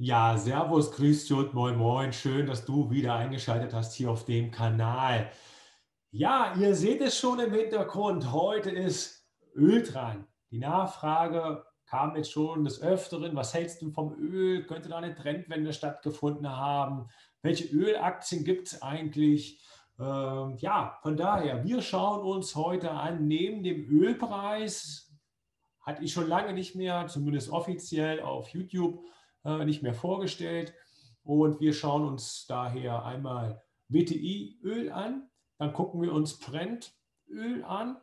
Ja, Servus, grüß und moin moin. Schön, dass du wieder eingeschaltet hast hier auf dem Kanal. Ja, ihr seht es schon im Hintergrund. Heute ist Öl dran. Die Nachfrage kam jetzt schon des Öfteren. Was hältst du vom Öl? Könnte da eine Trendwende stattgefunden haben? Welche Ölaktien gibt es eigentlich? Ähm, ja, von daher, wir schauen uns heute an, neben dem Ölpreis, hatte ich schon lange nicht mehr, zumindest offiziell auf YouTube, äh, nicht mehr vorgestellt. Und wir schauen uns daher einmal WTI-Öl an, dann gucken wir uns Brent-Öl an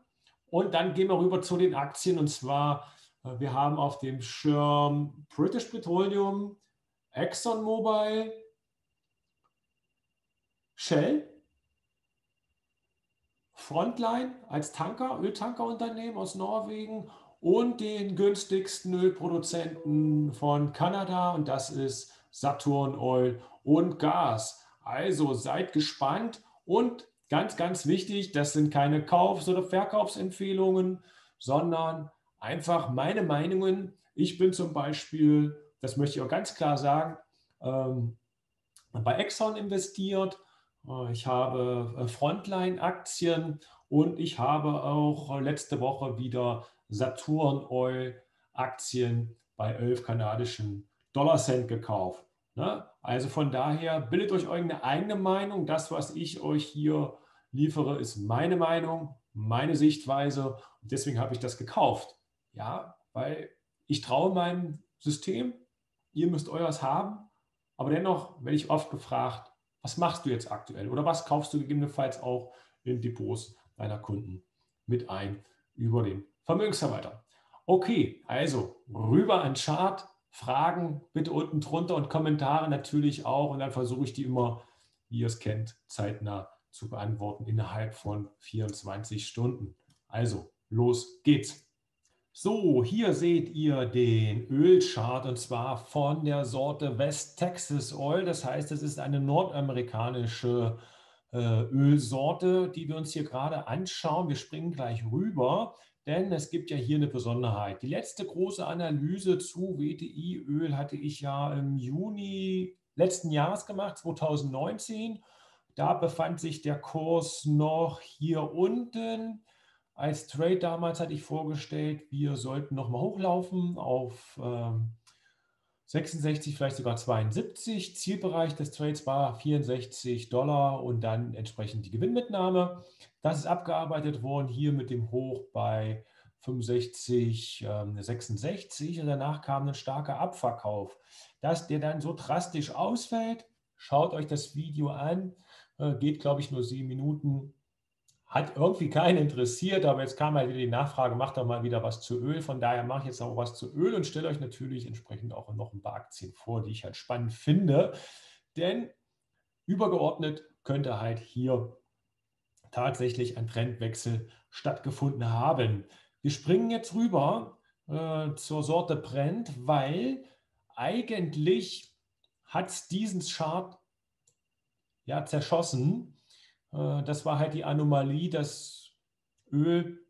und dann gehen wir rüber zu den Aktien. Und zwar, äh, wir haben auf dem Schirm British Petroleum, ExxonMobil, Shell, Frontline als Tanker, Öltankerunternehmen aus Norwegen und den günstigsten Ölproduzenten von Kanada und das ist Saturn Oil und Gas. Also seid gespannt und ganz, ganz wichtig, das sind keine Kaufs- oder Verkaufsempfehlungen, sondern einfach meine Meinungen. Ich bin zum Beispiel, das möchte ich auch ganz klar sagen, ähm, bei Exxon investiert. Äh, ich habe äh, Frontline-Aktien und ich habe auch letzte Woche wieder Saturn Oil Aktien bei 11 kanadischen Dollar Cent gekauft. Ne? Also von daher bildet euch eine eigene Meinung. Das, was ich euch hier liefere, ist meine Meinung, meine Sichtweise. Und deswegen habe ich das gekauft. Ja, weil ich traue meinem System. Ihr müsst euers haben. Aber dennoch werde ich oft gefragt, was machst du jetzt aktuell? Oder was kaufst du gegebenenfalls auch in Depots deiner Kunden mit ein über den Vermögensverwalter. Okay, also rüber an Chart, Fragen bitte unten drunter und Kommentare natürlich auch. Und dann versuche ich die immer, wie ihr es kennt, zeitnah zu beantworten innerhalb von 24 Stunden. Also, los geht's. So, hier seht ihr den Ölchart und zwar von der Sorte West Texas Oil. Das heißt, es ist eine nordamerikanische äh, Ölsorte, die wir uns hier gerade anschauen. Wir springen gleich rüber. Denn es gibt ja hier eine Besonderheit. Die letzte große Analyse zu WTI-Öl hatte ich ja im Juni letzten Jahres gemacht, 2019. Da befand sich der Kurs noch hier unten. Als Trade damals hatte ich vorgestellt, wir sollten nochmal hochlaufen auf ähm, 66, vielleicht sogar 72. Zielbereich des Trades war 64 Dollar und dann entsprechend die Gewinnmitnahme. Das ist abgearbeitet worden hier mit dem Hoch bei 65, 66 ähm, und danach kam ein starker Abverkauf. Dass der dann so drastisch ausfällt, schaut euch das Video an, äh, geht glaube ich nur sieben Minuten hat irgendwie keinen interessiert, aber jetzt kam halt wieder die Nachfrage, macht doch mal wieder was zu Öl. Von daher mache ich jetzt auch was zu Öl und stelle euch natürlich entsprechend auch noch ein paar Aktien vor, die ich halt spannend finde. Denn übergeordnet könnte halt hier tatsächlich ein Trendwechsel stattgefunden haben. Wir springen jetzt rüber äh, zur Sorte Brent, weil eigentlich hat es diesen Chart ja zerschossen das war halt die Anomalie, dass Öl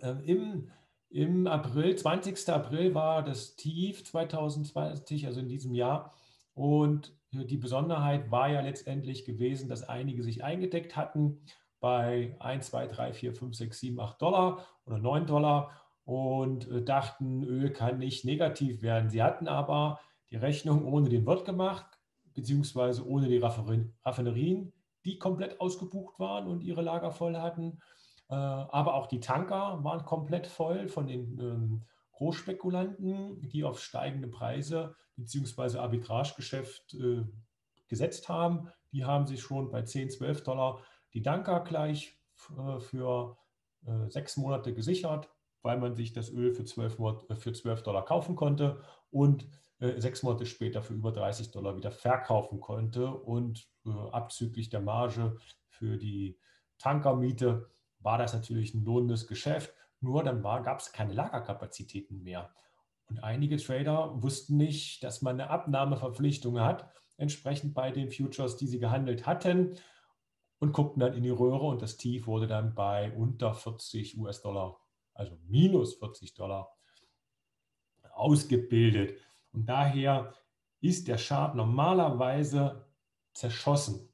äh, im, im April, 20. April war das Tief 2020, also in diesem Jahr. Und die Besonderheit war ja letztendlich gewesen, dass einige sich eingedeckt hatten bei 1, 2, 3, 4, 5, 6, 7, 8 Dollar oder 9 Dollar und äh, dachten, Öl kann nicht negativ werden. Sie hatten aber die Rechnung ohne den Wirt gemacht, beziehungsweise ohne die Raffinerien die komplett ausgebucht waren und ihre Lager voll hatten. Äh, aber auch die Tanker waren komplett voll von den ähm, Großspekulanten, die auf steigende Preise bzw. Arbitragegeschäft äh, gesetzt haben. Die haben sich schon bei 10, 12 Dollar die Tanker gleich äh, für sechs Monate gesichert, weil man sich das Öl für 12, für 12 Dollar kaufen konnte und sechs Monate später für über 30 Dollar wieder verkaufen konnte und äh, abzüglich der Marge für die Tankermiete war das natürlich ein lohnendes Geschäft. Nur dann gab es keine Lagerkapazitäten mehr. Und einige Trader wussten nicht, dass man eine Abnahmeverpflichtung hat, entsprechend bei den Futures, die sie gehandelt hatten, und guckten dann in die Röhre und das Tief wurde dann bei unter 40 US-Dollar, also minus 40 Dollar, ausgebildet. Und daher ist der Chart normalerweise zerschossen.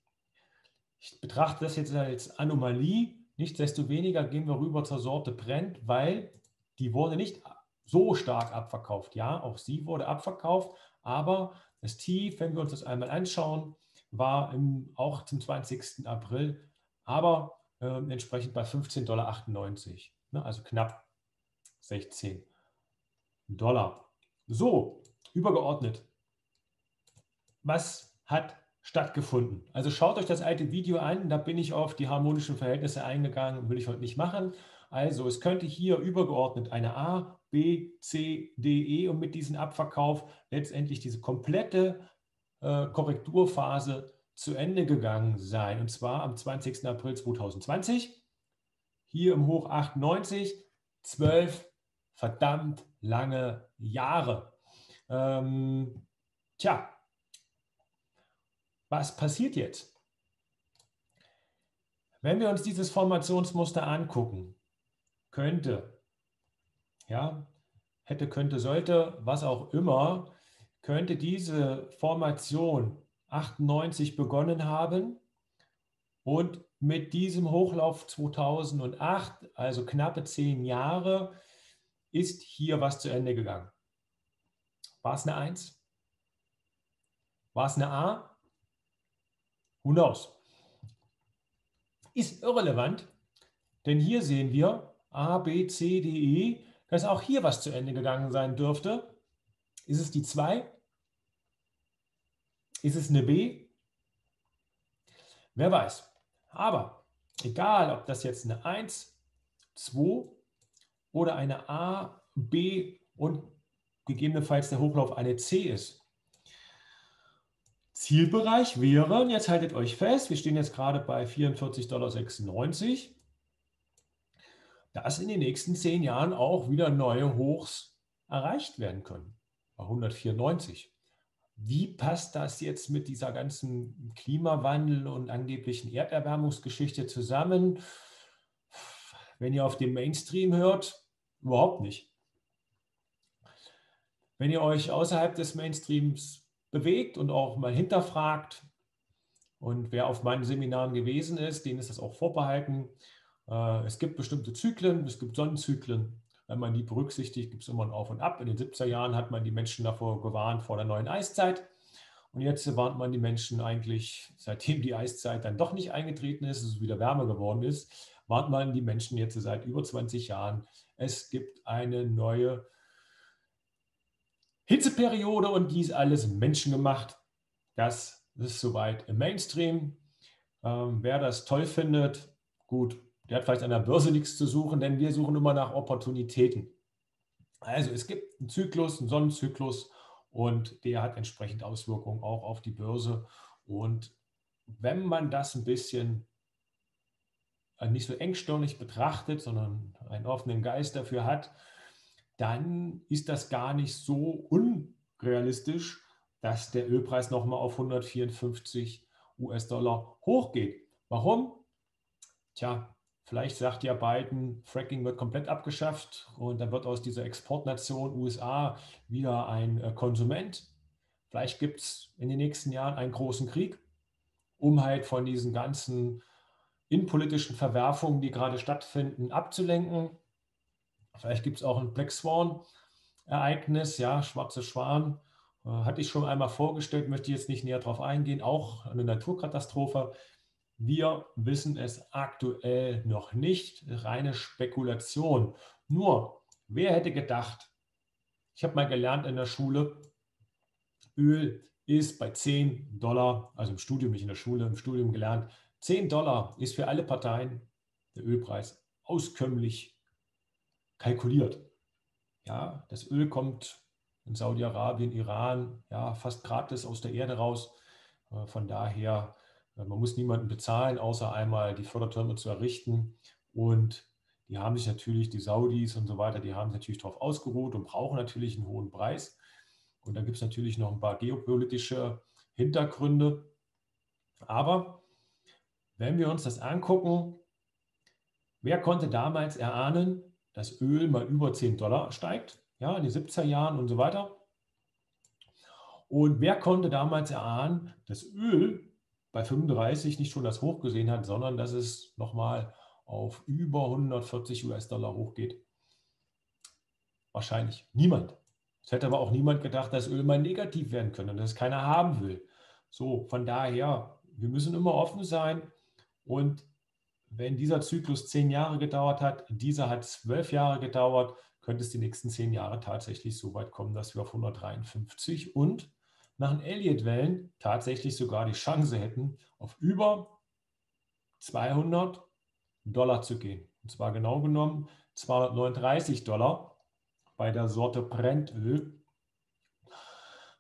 Ich betrachte das jetzt als Anomalie. Nichtsdestoweniger gehen wir rüber zur Sorte Brent, weil die wurde nicht so stark abverkauft. Ja, auch sie wurde abverkauft, aber das Tief, wenn wir uns das einmal anschauen, war im, auch zum 20. April, aber äh, entsprechend bei 15,98 Dollar. Ne, also knapp 16 Dollar. So, übergeordnet. Was hat stattgefunden? Also schaut euch das alte Video an, da bin ich auf die harmonischen Verhältnisse eingegangen, will ich heute nicht machen. Also es könnte hier übergeordnet eine A, B, C, D, E und mit diesem Abverkauf letztendlich diese komplette äh, Korrekturphase zu Ende gegangen sein. Und zwar am 20. April 2020. Hier im Hoch 98, 12 verdammt lange Jahre. Ähm, tja, was passiert jetzt? Wenn wir uns dieses Formationsmuster angucken, könnte, ja, hätte, könnte, sollte, was auch immer, könnte diese Formation 98 begonnen haben und mit diesem Hochlauf 2008, also knappe zehn Jahre, ist hier was zu Ende gegangen. War es eine 1? War es eine A? Who knows? Ist irrelevant, denn hier sehen wir A, B, C, D, E, dass auch hier was zu Ende gegangen sein dürfte. Ist es die 2? Ist es eine B? Wer weiß. Aber egal, ob das jetzt eine 1, 2 oder eine A, B und gegebenenfalls der Hochlauf eine C ist. Zielbereich wäre, jetzt haltet euch fest, wir stehen jetzt gerade bei 44,96 Dollar, dass in den nächsten zehn Jahren auch wieder neue Hochs erreicht werden können. Bei 194. Wie passt das jetzt mit dieser ganzen Klimawandel und angeblichen Erderwärmungsgeschichte zusammen? Wenn ihr auf den Mainstream hört, überhaupt nicht. Wenn ihr euch außerhalb des Mainstreams bewegt und auch mal hinterfragt, und wer auf meinen Seminaren gewesen ist, denen ist das auch vorbehalten. Äh, es gibt bestimmte Zyklen, es gibt Sonnenzyklen. Wenn man die berücksichtigt, gibt es immer ein Auf und Ab. In den 70er Jahren hat man die Menschen davor gewarnt vor der neuen Eiszeit. Und jetzt warnt man die Menschen eigentlich, seitdem die Eiszeit dann doch nicht eingetreten ist, es wieder wärmer geworden ist, warnt man die Menschen jetzt seit über 20 Jahren. Es gibt eine neue Hitzeperiode und dies alles menschengemacht. Das ist soweit im Mainstream. Ähm, wer das toll findet, gut, der hat vielleicht an der Börse nichts zu suchen, denn wir suchen immer nach Opportunitäten. Also es gibt einen Zyklus, einen Sonnenzyklus und der hat entsprechend Auswirkungen auch auf die Börse. Und wenn man das ein bisschen äh, nicht so engstirnig betrachtet, sondern einen offenen Geist dafür hat, dann ist das gar nicht so unrealistisch, dass der Ölpreis nochmal auf 154 US-Dollar hochgeht. Warum? Tja, vielleicht sagt ja Biden, Fracking wird komplett abgeschafft und dann wird aus dieser Exportnation USA wieder ein äh, Konsument. Vielleicht gibt es in den nächsten Jahren einen großen Krieg, um halt von diesen ganzen innenpolitischen Verwerfungen, die gerade stattfinden, abzulenken. Vielleicht gibt es auch ein Black Swan-Ereignis, ja, schwarze Schwan. Äh, hatte ich schon einmal vorgestellt, möchte jetzt nicht näher darauf eingehen. Auch eine Naturkatastrophe. Wir wissen es aktuell noch nicht. Reine Spekulation. Nur, wer hätte gedacht, ich habe mal gelernt in der Schule, Öl ist bei 10 Dollar, also im Studium, nicht in der Schule, im Studium gelernt, 10 Dollar ist für alle Parteien der Ölpreis auskömmlich kalkuliert. Ja, das Öl kommt in Saudi-Arabien, Iran, ja, fast gratis aus der Erde raus. Äh, von daher, äh, man muss niemanden bezahlen, außer einmal die Fördertürme zu errichten. Und die haben sich natürlich, die Saudis und so weiter, die haben sich natürlich darauf ausgeruht und brauchen natürlich einen hohen Preis. Und da gibt es natürlich noch ein paar geopolitische Hintergründe. Aber wenn wir uns das angucken, wer konnte damals erahnen, dass Öl mal über 10 Dollar steigt, ja, in den 70er Jahren und so weiter. Und wer konnte damals erahnen, dass Öl bei 35 nicht schon das Hoch gesehen hat, sondern dass es nochmal auf über 140 US-Dollar hochgeht? Wahrscheinlich niemand. Es hätte aber auch niemand gedacht, dass Öl mal negativ werden könnte und dass es keiner haben will. So, von daher, wir müssen immer offen sein und wenn dieser Zyklus zehn Jahre gedauert hat, dieser hat zwölf Jahre gedauert, könnte es die nächsten zehn Jahre tatsächlich so weit kommen, dass wir auf 153 und nach den Elliott-Wellen tatsächlich sogar die Chance hätten, auf über 200 Dollar zu gehen. Und zwar genau genommen 239 Dollar bei der Sorte Brennöl.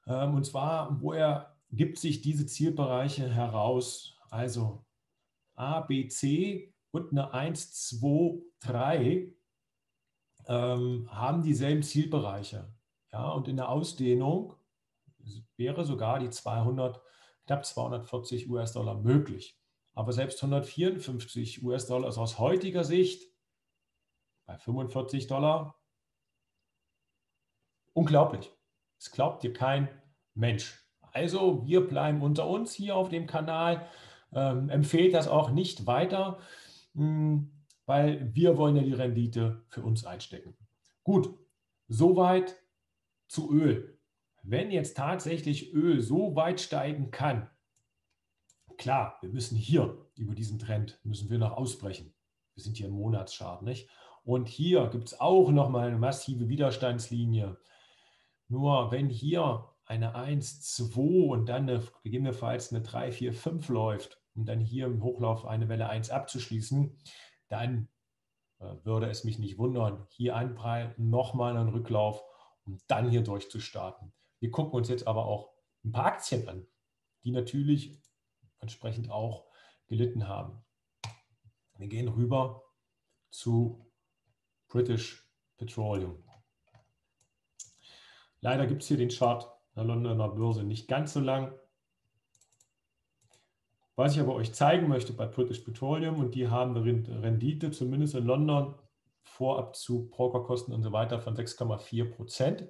Ähm, und zwar, woher gibt sich diese Zielbereiche heraus? Also A, B, C und eine 1, 2, 3 ähm, haben dieselben Zielbereiche. Ja, und in der Ausdehnung wäre sogar die 200, knapp 240 US-Dollar möglich. Aber selbst 154 US-Dollar ist aus heutiger Sicht bei 45 Dollar unglaublich. Es glaubt dir kein Mensch. Also wir bleiben unter uns hier auf dem Kanal. Ähm, empfehlt das auch nicht weiter. Mh, hm, weil wir wollen ja die Rendite für uns einstecken. Gut, soweit zu Öl. Wenn jetzt tatsächlich Öl so weit steigen kann, klar, wir müssen hier über diesen Trend, müssen wir noch ausbrechen. Wir sind hier im Monatschart, nicht? Und hier gibt es auch nochmal eine massive Widerstandslinie. Nur wenn hier eine 1, 2 und dann eine, gegebenenfalls eine 3, 4, 5 läuft, um dann hier im Hochlauf eine Welle 1 abzuschließen, dann äh, würde es mich nicht wundern, hier einprallen, nochmal einen Rücklauf, um dann hier durchzustarten. Wir gucken uns jetzt aber auch ein paar Aktien an, die natürlich entsprechend auch gelitten haben. Wir gehen rüber zu British Petroleum. Leider gibt es hier den Chart der Londoner Börse nicht ganz so lang. Was ich aber euch zeigen möchte bei British Petroleum, und die haben eine Rendite, zumindest in London, Vorabzug, Brokerkosten und so weiter von 6,4 Prozent.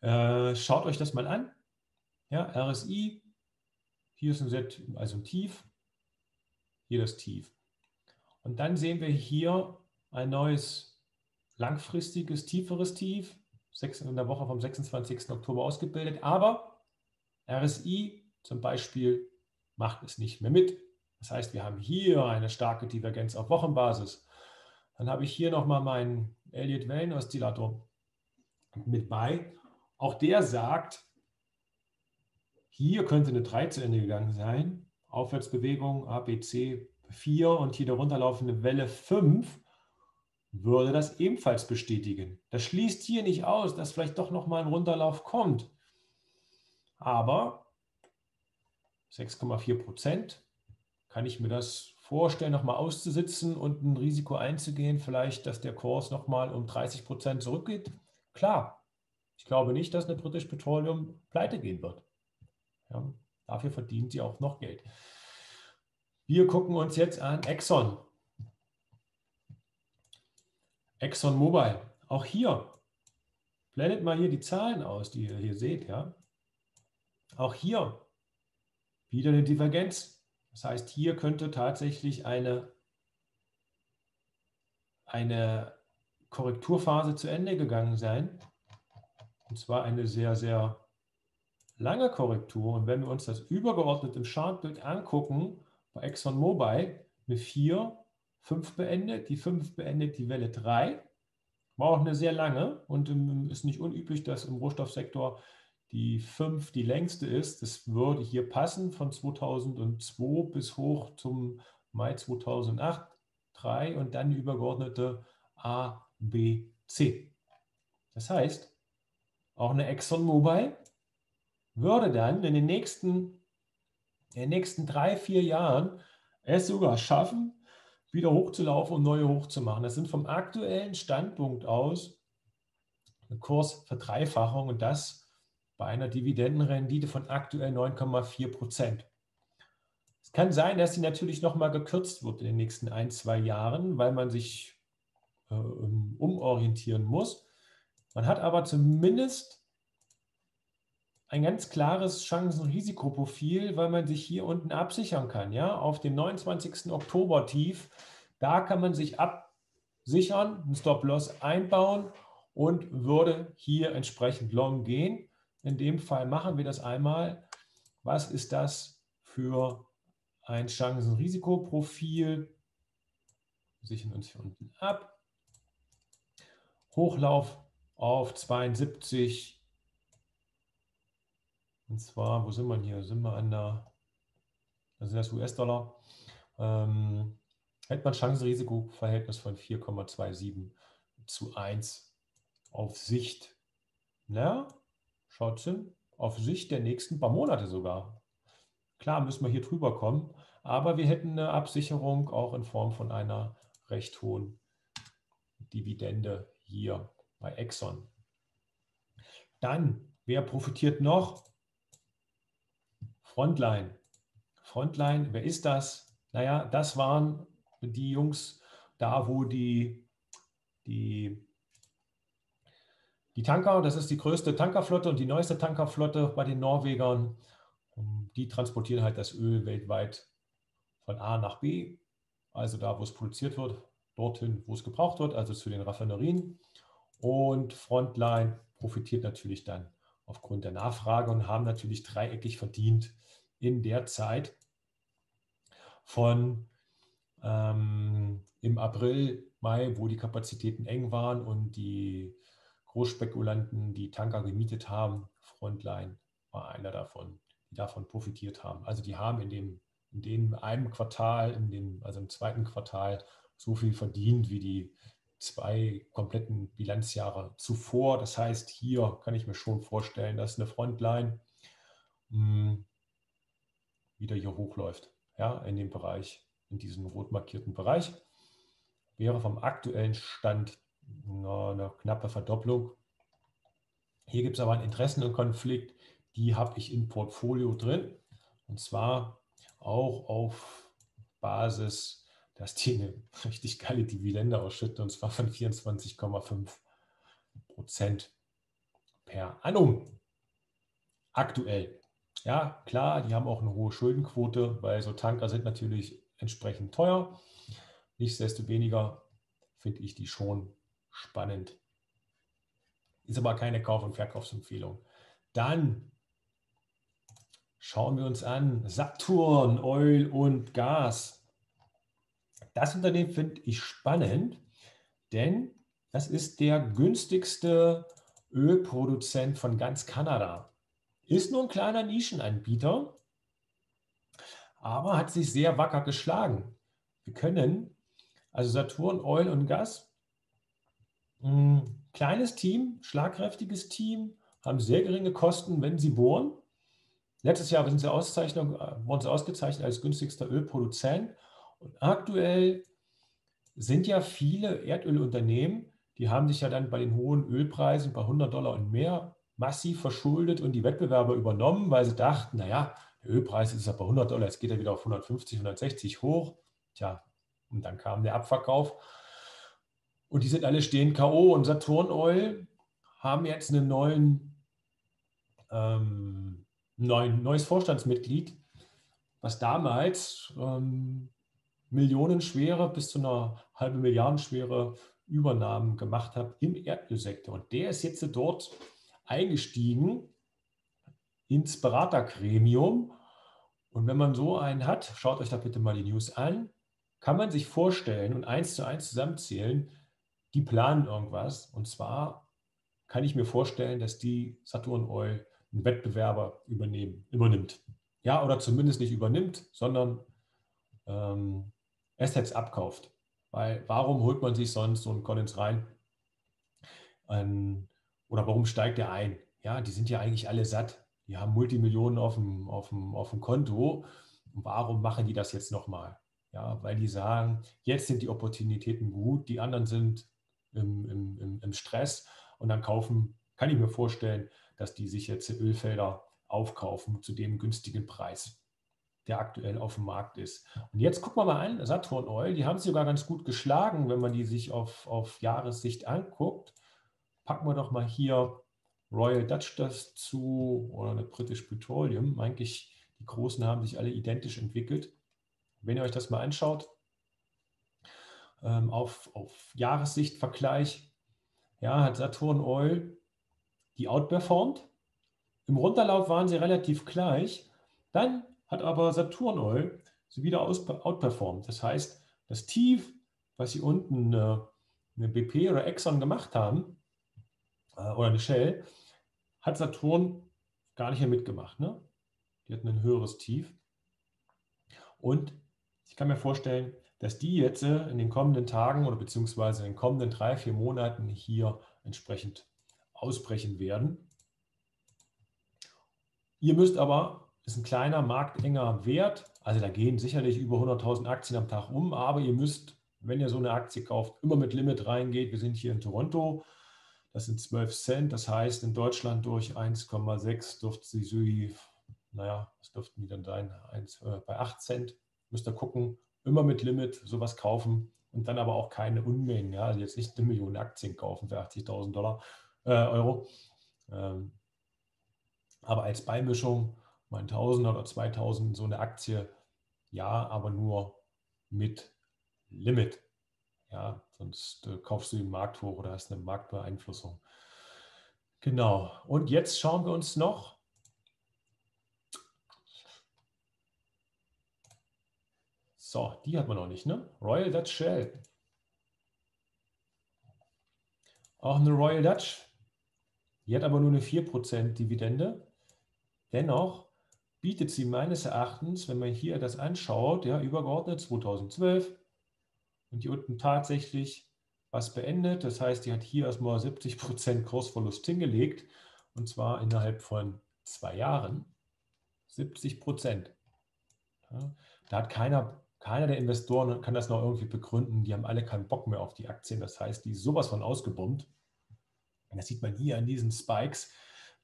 Äh, schaut euch das mal an. Ja, RSI, hier ist ein Set, also ein Tief, hier das Tief. Und dann sehen wir hier ein neues langfristiges, tieferes Tief, in der Woche vom 26. Oktober ausgebildet. Aber RSI zum Beispiel macht es nicht mehr mit. Das heißt, wir haben hier eine starke Divergenz auf Wochenbasis. Dann habe ich hier nochmal meinen Elliott Wellen Oszillator mit bei. Auch der sagt, hier könnte eine 3 zu Ende gegangen sein. Aufwärtsbewegung ABC 4 und hier darunter laufende Welle 5 würde das ebenfalls bestätigen. Das schließt hier nicht aus, dass vielleicht doch nochmal ein Runterlauf kommt. Aber 6,4 Prozent. Kann ich mir das vorstellen, nochmal auszusitzen und ein Risiko einzugehen, vielleicht, dass der Kurs nochmal um 30 Prozent zurückgeht? Klar. Ich glaube nicht, dass eine British Petroleum pleite gehen wird. Ja, dafür verdient sie auch noch Geld. Wir gucken uns jetzt an Exxon. Exxon Mobil. Auch hier, blendet mal hier die Zahlen aus, die ihr hier seht. Ja? Auch hier wieder eine Divergenz. Das heißt, hier könnte tatsächlich eine, eine Korrekturphase zu Ende gegangen sein. Und zwar eine sehr, sehr lange Korrektur. Und wenn wir uns das übergeordnet im Chartbild angucken, bei ExxonMobil eine 4, 5 beendet, die 5 beendet die Welle 3. War auch eine sehr lange und ist nicht unüblich, dass im Rohstoffsektor die 5 die längste ist. Das würde hier passen von 2002 bis hoch zum Mai 2008, 3 und dann die übergeordnete A, B, C. Das heißt, auch eine ExxonMobil würde dann in den nächsten, in den nächsten drei, vier Jahren es sogar schaffen, wieder hochzulaufen und neue hochzumachen. Das sind vom aktuellen Standpunkt aus eine Kursverdreifachung und das bei einer Dividendenrendite von aktuell 9,4 Prozent. Es kann sein, dass sie natürlich nochmal gekürzt wird in den nächsten ein, zwei Jahren, weil man sich äh, umorientieren muss. Man hat aber zumindest ein ganz klares Chancen-Risikoprofil, weil man sich hier unten absichern kann. Ja? Auf dem 29. Oktober tief, da kann man sich absichern, einen Stop-Loss einbauen und würde hier entsprechend long gehen. In dem Fall machen wir das einmal. Was ist das für ein Chancen-Risikoprofil? Sichern uns hier unten ab. Hochlauf auf 72 und zwar, wo sind wir hier? Sind wir an der, ist das US-Dollar, ähm, hätte man Chancen-Risiko-Verhältnis von 4,27 zu 1 auf Sicht. Na, schaut hin, auf Sicht der nächsten paar Monate sogar. Klar müssen wir hier drüber kommen, aber wir hätten eine Absicherung auch in Form von einer recht hohen Dividende hier bei Exxon. Dann, wer profitiert noch? Frontline. Frontline, wer ist das? Naja, das waren die Jungs da, wo die, die, die Tanker, das ist die größte Tankerflotte und die neueste Tankerflotte bei den Norwegern. Die transportieren halt das Öl weltweit von A nach B, also da, wo es produziert wird, dorthin, wo es gebraucht wird, also zu den Raffinerien. Und Frontline profitiert natürlich dann aufgrund der Nachfrage und haben natürlich dreieckig verdient in der Zeit von ähm, im April, Mai, wo die Kapazitäten eng waren und die Großspekulanten die Tanker gemietet haben. Frontline war einer davon, die davon profitiert haben. Also die haben in dem in dem einem Quartal, in dem, also im zweiten Quartal, so viel verdient wie die zwei kompletten Bilanzjahre zuvor. Das heißt, hier kann ich mir schon vorstellen, dass eine Frontline mh, hm, wieder hier hochläuft, ja, in dem Bereich, in diesem rot markierten Bereich, wäre vom aktuellen Stand na, eine knappe Verdopplung. Hier gibt es aber einen Interessenkonflikt, die habe ich im Portfolio drin und zwar auch auf Basis, dass die eine richtig geile Dividende ausschütten und zwar von 24,5 Prozent per annum aktuell. Ja, klar, die haben auch eine hohe Schuldenquote, weil so Tanker sind natürlich entsprechend teuer. Nichtsdestoweniger finde ich die schon spannend. Ist aber keine Kauf- und Verkaufsempfehlung. Dann schauen wir uns an Saturn, Oil und Gas. Das Unternehmen finde ich spannend, denn das ist der günstigste Ölproduzent von ganz Kanada. Ist nur ein kleiner Nischenanbieter, aber hat sich sehr wacker geschlagen. Wir können, also Saturn, Oil und Gas, ein kleines Team, schlagkräftiges Team, haben sehr geringe Kosten, wenn sie bohren. Letztes Jahr sind sie Auszeichnung, äh, wurden sie ausgezeichnet als günstigster Ölproduzent. Und aktuell sind ja viele Erdölunternehmen, die haben sich ja dann bei den hohen Ölpreisen bei 100 Dollar und mehr massiv verschuldet und die Wettbewerber übernommen, weil sie dachten, naja, der Ölpreis ist aber 100 Dollar, jetzt geht er wieder auf 150, 160 hoch. Tja, und dann kam der Abverkauf und die sind alle stehen K.O. und Saturn Oil haben jetzt einen neuen, ähm, neuen neues Vorstandsmitglied, was damals ähm, millionenschwere bis zu einer halben Milliarden schwere Übernahmen gemacht hat im Erdölsektor. Und der ist jetzt dort eingestiegen ins Beratergremium. Und wenn man so einen hat, schaut euch da bitte mal die News an, kann man sich vorstellen und eins zu eins zusammenzählen, die planen irgendwas. Und zwar kann ich mir vorstellen, dass die Saturn Oil einen Wettbewerber übernehmen, übernimmt. Ja, oder zumindest nicht übernimmt, sondern ähm, Assets abkauft. Weil warum holt man sich sonst so einen Collins rein? Ein, oder warum steigt der ein? Ja, die sind ja eigentlich alle satt. Die haben Multimillionen auf dem, auf dem, auf dem Konto. Und warum machen die das jetzt nochmal? Ja, weil die sagen, jetzt sind die Opportunitäten gut, die anderen sind im, im, im Stress und dann kaufen, kann ich mir vorstellen, dass die sich jetzt Ölfelder aufkaufen zu dem günstigen Preis, der aktuell auf dem Markt ist. Und jetzt gucken wir mal an, Saturn Oil, die haben sich sogar ganz gut geschlagen, wenn man die sich auf, auf Jahressicht anguckt packen wir doch mal hier Royal Dutch dazu oder eine British Petroleum. Eigentlich die großen haben sich alle identisch entwickelt. Wenn ihr euch das mal anschaut, ähm, auf, auf Jahressichtvergleich, ja, hat Saturn Oil die outperformed. Im Runterlauf waren sie relativ gleich. Dann hat aber Saturn Oil sie wieder outperformed. Das heißt, das Tief, was sie unten eine, eine BP oder Exxon gemacht haben, äh, oder eine Shell, hat Saturn gar nicht mehr mitgemacht. Ne? Die hatten ein höheres Tief. Und ich kann mir vorstellen, dass die jetzt äh, in den kommenden Tagen oder beziehungsweise in den kommenden drei, vier Monaten hier entsprechend ausbrechen werden. Ihr müsst aber, ist ein kleiner marktenger Wert, also da gehen sicherlich über 100.000 Aktien am Tag um, aber ihr müsst, wenn ihr so eine Aktie kauft, immer mit Limit reingeht. Wir sind hier in Toronto, das sind 12 Cent, das heißt in Deutschland durch 1,6 dürfte sie, naja, was dürften die dann sein? 1, äh, bei 8 Cent müsst ihr gucken, immer mit Limit sowas kaufen und dann aber auch keine Unmengen. Ja? Also jetzt nicht eine Million Aktien kaufen für 80.000 Dollar, äh, Euro. Ähm, aber als Beimischung mal 1000 oder 2000 so eine Aktie, ja, aber nur mit Limit. Ja, sonst äh, kaufst du den Markt hoch oder hast eine Marktbeeinflussung. Genau. Und jetzt schauen wir uns noch So, die hat man noch nicht, ne? Royal Dutch Shell. Auch eine Royal Dutch. Die hat aber nur eine 4% Dividende. Dennoch bietet sie meines Erachtens, wenn man hier das anschaut, ja, übergeordnet 2012 und hier unten tatsächlich was beendet. Das heißt, die hat hier erstmal 70% Kursverlust hingelegt und zwar innerhalb von zwei Jahren. 70 Ja, da hat keiner keiner der Investoren kann das noch irgendwie begründen. Die haben alle keinen Bock mehr auf die Aktien. Das heißt, die ist sowas von ausgebombt. Und das sieht man hier an diesen Spikes.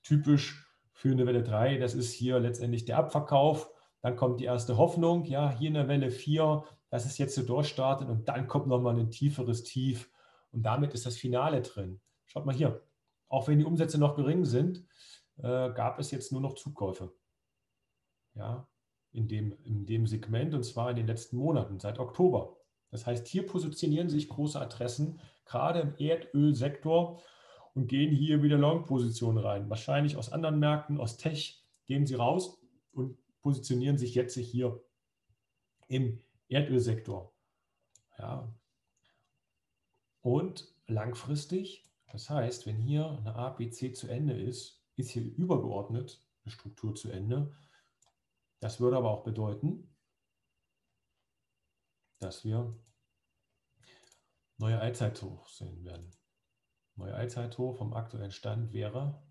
Typisch für eine Welle 3. Das ist hier letztendlich der Abverkauf. Dann kommt die erste Hoffnung. Ja, hier in der Welle 4. Das ist jetzt so durchstartet. Und dann kommt nochmal ein tieferes Tief. Und damit ist das Finale drin. Schaut mal hier. Auch wenn die Umsätze noch gering sind, äh, gab es jetzt nur noch Zukäufe. Ja, in dem, in dem Segment und zwar in den letzten Monaten, seit Oktober. Das heißt, hier positionieren sich große Adressen, gerade im Erdölsektor und gehen hier wieder Long-Positionen rein. Wahrscheinlich aus anderen Märkten, aus Tech gehen sie raus und positionieren sich jetzt hier im Erdölsektor. Ja. Und langfristig, das heißt, wenn hier eine ABC zu Ende ist, ist hier übergeordnet eine Struktur zu Ende das würde aber auch bedeuten, dass wir neue Allzeithoch sehen werden. Neue Allzeithoch vom aktuellen Stand wäre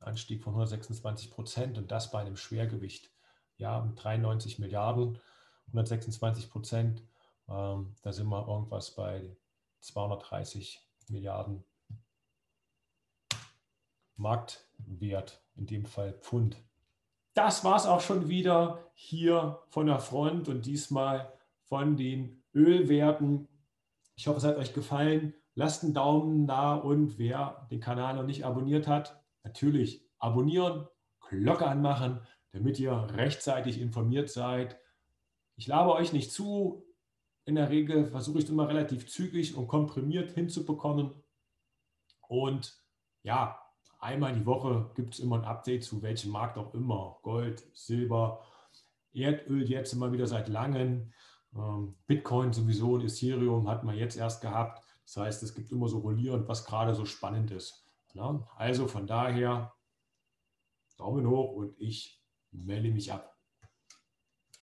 Anstieg von 126 Prozent und das bei einem Schwergewicht. Ja, mit 93 Milliarden, 126 Prozent, ähm, da sind wir irgendwas bei 230 Milliarden Marktwert, in dem Fall Pfund das war es auch schon wieder hier von der Front und diesmal von den Ölwerten. Ich hoffe, es hat euch gefallen. Lasst einen Daumen da und wer den Kanal noch nicht abonniert hat, natürlich abonnieren, Glocke anmachen, damit ihr rechtzeitig informiert seid. Ich labe euch nicht zu. In der Regel versuche ich es immer relativ zügig und komprimiert hinzubekommen. Und ja, Einmal die Woche gibt es immer ein Update zu welchem Markt auch immer. Gold, Silber, Erdöl jetzt immer wieder seit langem. Ähm, Bitcoin sowieso und Ethereum hat man jetzt erst gehabt. Das heißt, es gibt immer so rollierend, was gerade so spannend ist. Also von daher Daumen hoch und ich melde mich ab.